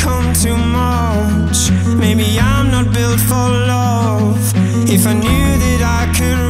become too much. Maybe I'm not built for love. If I knew that I could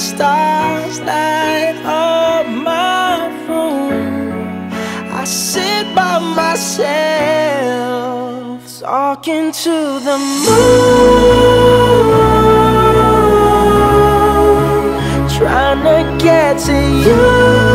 stars light up my room. I sit by myself, talking to the moon, trying to get to you.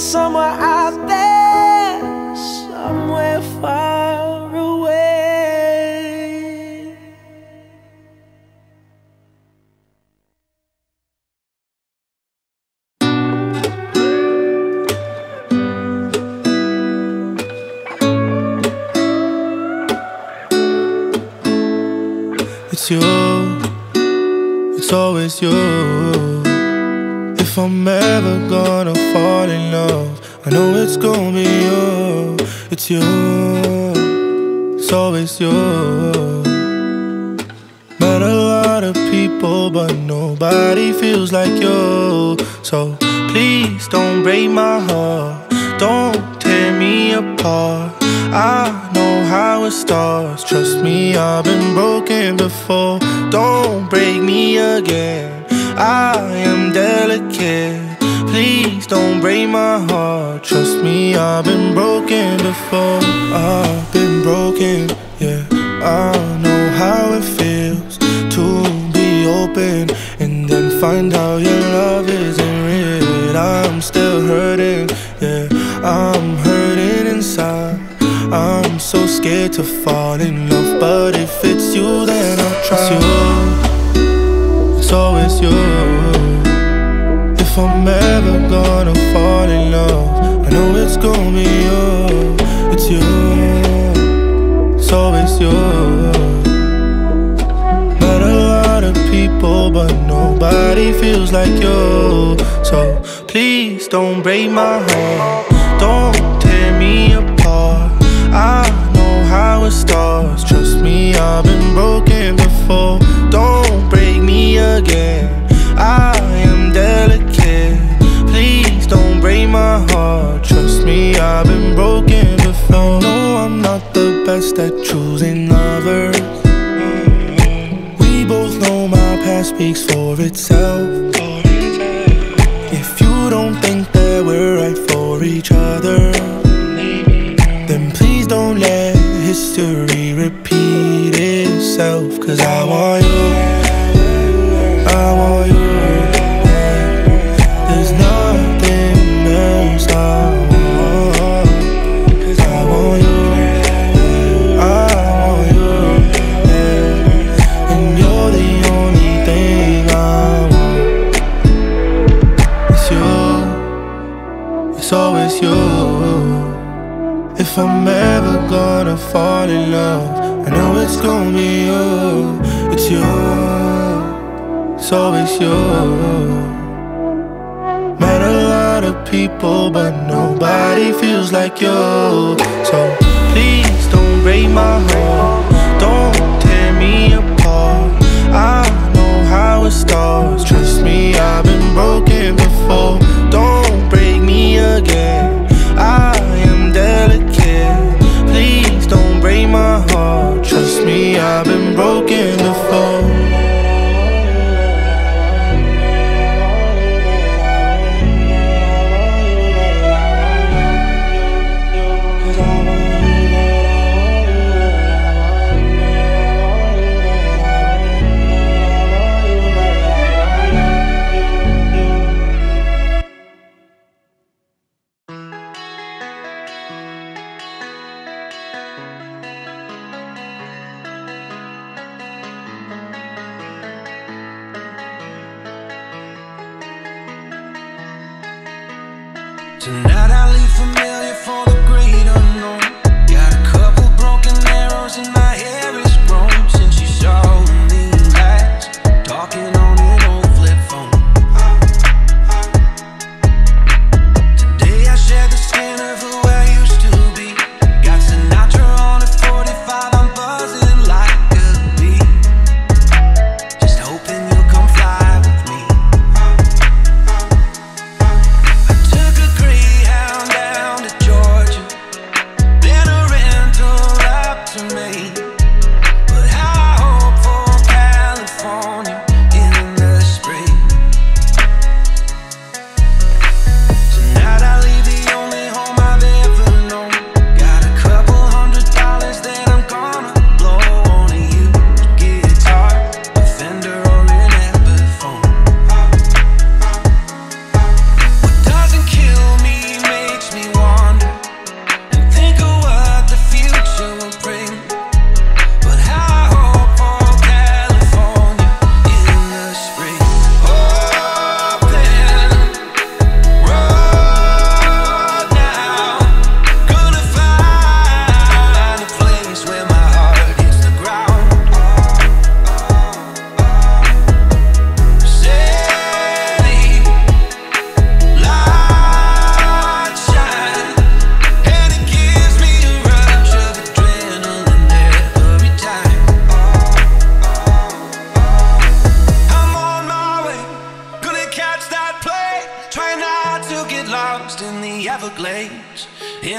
Somewhere out there, somewhere far away. It's you, it's always you. If I'm ever gonna fall in love, I know it's gonna be you. It's you, it's always you. Met a lot of people, but nobody feels like you. So please don't break my heart, don't tear me apart. I know how it starts. Trust me, I've been broken before. Don't break me again. I am delicate. Please don't break my heart. Trust me, I've been broken before. I've been broken, yeah. I know how it feels to be open and then find out your love isn't real. I'm still hurting, yeah. I'm hurting inside. I'm so scared to fall in love, but if it's you, then I'll try. If I'm ever gonna fall in love, I know it's gonna be you. It's you, it's always you. Met a lot of people, but nobody feels like you. So please don't break my heart, don't tear me apart. I know how it starts. Trust me, I've been broken before. Don't break me again. Break my heart. Trust me, I've been broken before. No, I'm not the best at choosing lovers. We both know my past speaks for itself. Always you. Met a lot of people, but nobody feels like you. So please don't break my heart, don't tear me apart. I know how it starts. Trust me, I've been broken before. Don't break me again. I am delicate. Please don't break my heart. Trust me, I've been broken Tonight I leave for for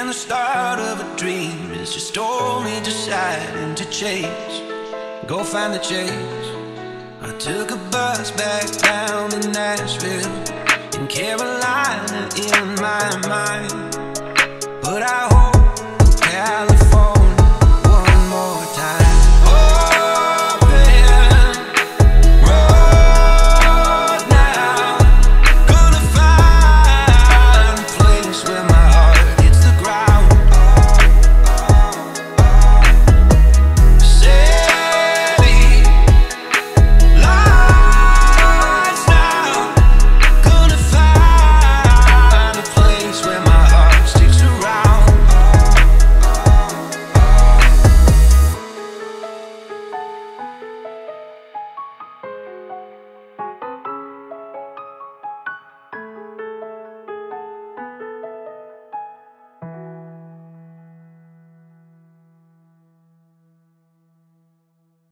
And the start of a dream is just only deciding to chase. Go find the chase. I took a bus back down to Nashville. In Carolina in my mind. But I hope.